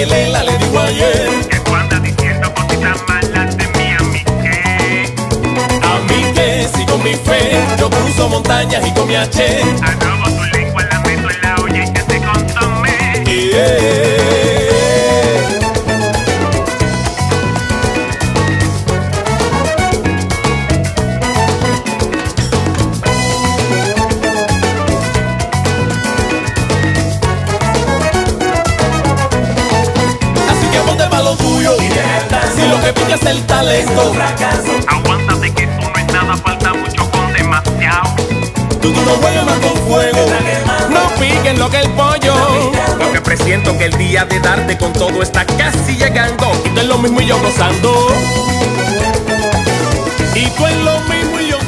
que Lela le dijo ayer. Que tú andas diciendo cositas malas de mí a mí que. A mí que si con mi fe yo cruzo montañas y con mi H. Es el talento, Aguántate que tú no es nada, falta mucho con demasiado. tú, tú no juegas más con fuego. No piquen lo que el pollo. Lo que presiento que el día de darte con todo está casi llegando. Y tú es lo mismo y yo gozando. Y tú es lo mismo y yo